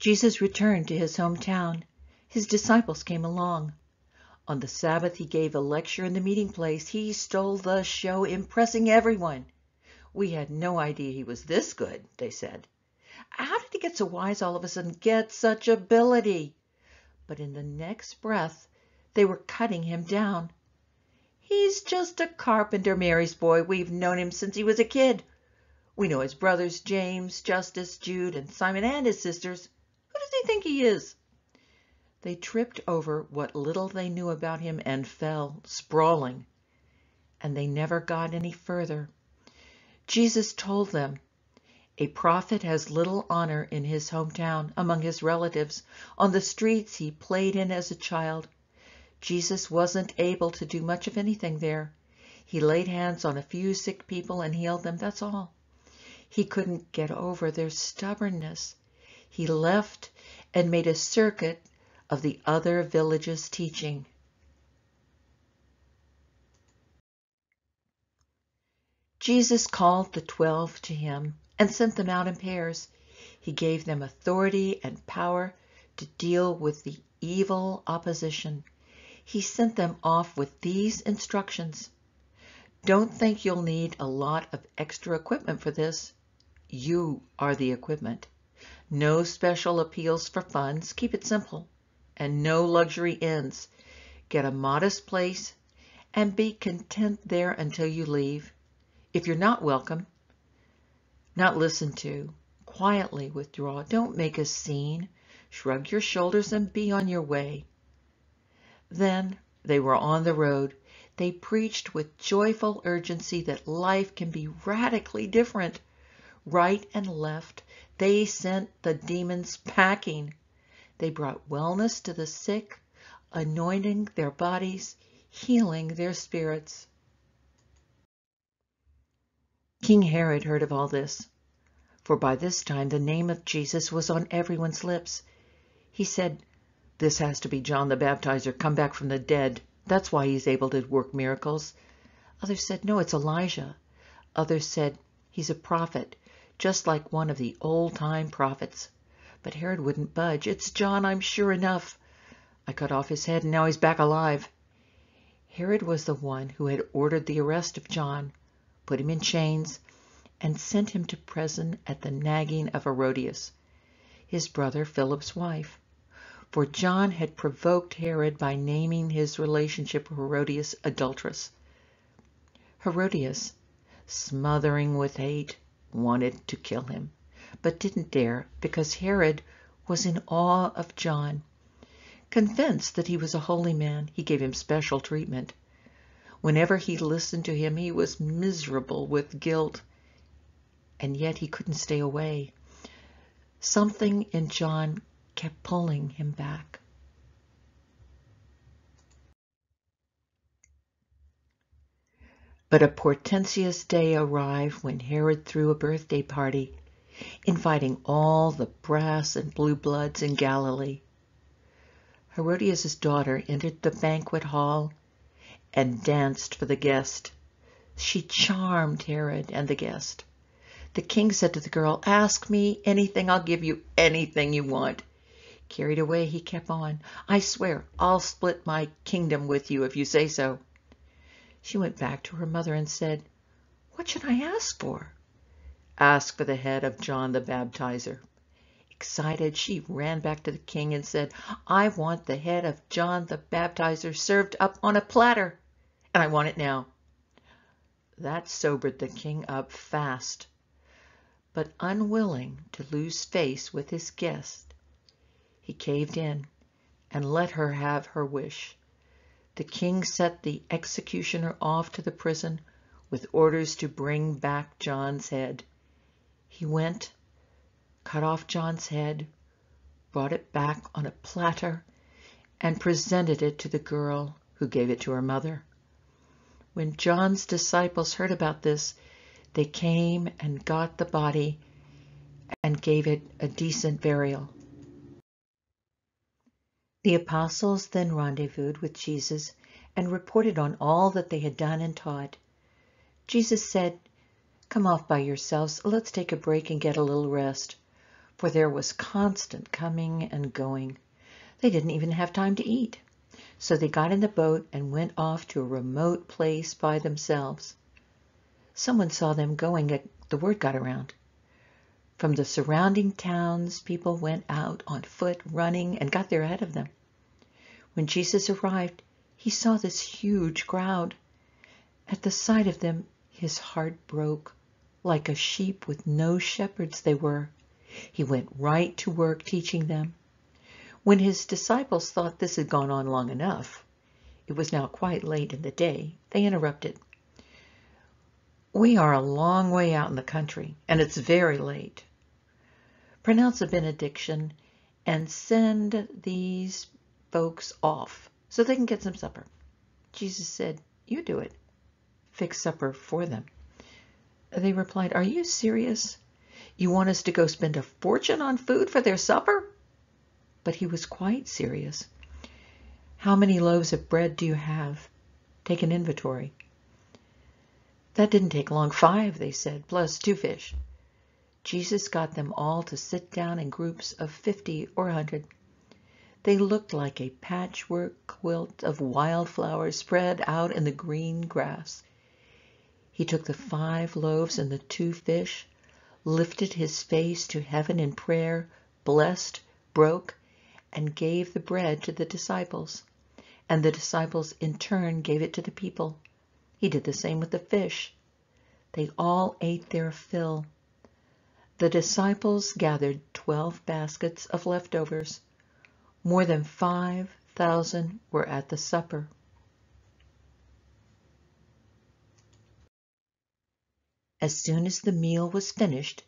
Jesus returned to his hometown. His disciples came along. On the Sabbath, he gave a lecture in the meeting place. He stole the show, impressing everyone. We had no idea he was this good, they said. How did he get so wise all of a sudden, get such ability? But in the next breath, they were cutting him down. He's just a carpenter, Mary's boy. We've known him since he was a kid. We know his brothers, James, Justus, Jude, and Simon, and his sisters. Who does he think he is? They tripped over what little they knew about him and fell, sprawling. And they never got any further. Jesus told them, a prophet has little honor in his hometown, among his relatives, on the streets he played in as a child. Jesus wasn't able to do much of anything there. He laid hands on a few sick people and healed them, that's all. He couldn't get over their stubbornness. He left and made a circuit of the other villages teaching. Jesus called the twelve to him and sent them out in pairs. He gave them authority and power to deal with the evil opposition. He sent them off with these instructions. Don't think you'll need a lot of extra equipment for this. You are the equipment. No special appeals for funds. Keep it simple. And no luxury inns. Get a modest place and be content there until you leave. If you're not welcome, not listened to, quietly withdraw. Don't make a scene. Shrug your shoulders and be on your way. Then they were on the road. They preached with joyful urgency that life can be radically different. Right and left, they sent the demons packing. They brought wellness to the sick, anointing their bodies, healing their spirits. King Herod heard of all this, for by this time the name of Jesus was on everyone's lips. He said, This has to be John the Baptizer come back from the dead. That's why he's able to work miracles. Others said, No, it's Elijah. Others said, He's a prophet, just like one of the old-time prophets. But Herod wouldn't budge. It's John, I'm sure enough. I cut off his head and now he's back alive. Herod was the one who had ordered the arrest of John put him in chains, and sent him to prison at the nagging of Herodias, his brother Philip's wife. For John had provoked Herod by naming his relationship with Herodias adulteress. Herodias, smothering with hate, wanted to kill him, but didn't dare because Herod was in awe of John. Convinced that he was a holy man, he gave him special treatment. Whenever he listened to him, he was miserable with guilt, and yet he couldn't stay away. Something in John kept pulling him back. But a portentous day arrived when Herod threw a birthday party, inviting all the brass and blue bloods in Galilee. Herodias' daughter entered the banquet hall and danced for the guest. She charmed Herod and the guest. The king said to the girl, Ask me anything, I'll give you anything you want. Carried away, he kept on. I swear I'll split my kingdom with you if you say so. She went back to her mother and said, What should I ask for? Ask for the head of John the Baptizer. Excited, she ran back to the king and said, I want the head of John the Baptizer served up on a platter, and I want it now. That sobered the king up fast. But unwilling to lose face with his guest, he caved in and let her have her wish. The king set the executioner off to the prison with orders to bring back John's head. He went cut off John's head, brought it back on a platter, and presented it to the girl who gave it to her mother. When John's disciples heard about this, they came and got the body and gave it a decent burial. The apostles then rendezvoused with Jesus and reported on all that they had done and taught. Jesus said, Come off by yourselves, let's take a break and get a little rest for there was constant coming and going. They didn't even have time to eat. So they got in the boat and went off to a remote place by themselves. Someone saw them going, the word got around. From the surrounding towns, people went out on foot, running, and got there ahead of them. When Jesus arrived, he saw this huge crowd. At the sight of them, his heart broke. Like a sheep with no shepherds they were. He went right to work teaching them. When his disciples thought this had gone on long enough, it was now quite late in the day, they interrupted. We are a long way out in the country, and it's very late. Pronounce a benediction and send these folks off so they can get some supper. Jesus said, you do it. Fix supper for them. They replied, are you serious? You want us to go spend a fortune on food for their supper? but he was quite serious. How many loaves of bread do you have? Take an inventory. That didn't take long. Five, they said, plus two fish. Jesus got them all to sit down in groups of fifty or a hundred. They looked like a patchwork quilt of wildflowers spread out in the green grass. He took the five loaves and the two fish, lifted his face to heaven in prayer, blessed, broke, and gave the bread to the disciples, and the disciples in turn gave it to the people. He did the same with the fish. They all ate their fill. The disciples gathered twelve baskets of leftovers. More than five thousand were at the supper. As soon as the meal was finished,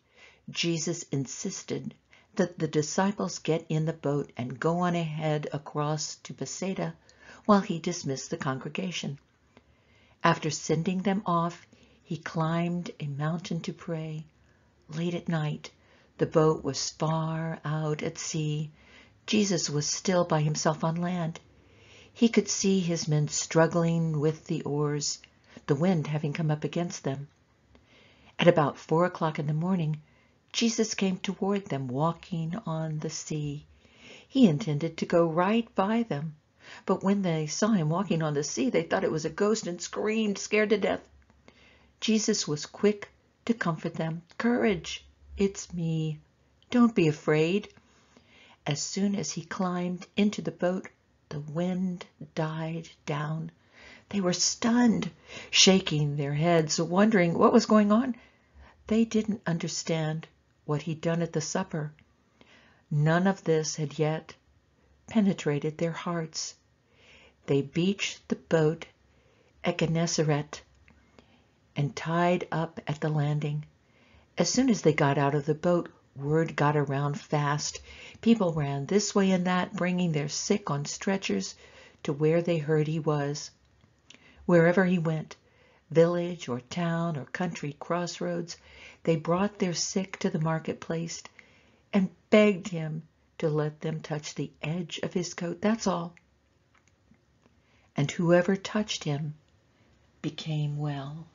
Jesus insisted that the disciples get in the boat and go on ahead across to Bethsaida while he dismissed the congregation. After sending them off, he climbed a mountain to pray. Late at night, the boat was far out at sea. Jesus was still by himself on land. He could see his men struggling with the oars, the wind having come up against them. At about four o'clock in the morning, Jesus came toward them walking on the sea. He intended to go right by them, but when they saw him walking on the sea, they thought it was a ghost and screamed, scared to death. Jesus was quick to comfort them. Courage, it's me. Don't be afraid. As soon as he climbed into the boat, the wind died down. They were stunned, shaking their heads, wondering what was going on. They didn't understand what he'd done at the supper. None of this had yet penetrated their hearts. They beached the boat at Gennesaret and tied up at the landing. As soon as they got out of the boat, word got around fast. People ran this way and that, bringing their sick on stretchers to where they heard he was. Wherever he went, village or town or country crossroads, they brought their sick to the marketplace and begged him to let them touch the edge of his coat. That's all. And whoever touched him became well.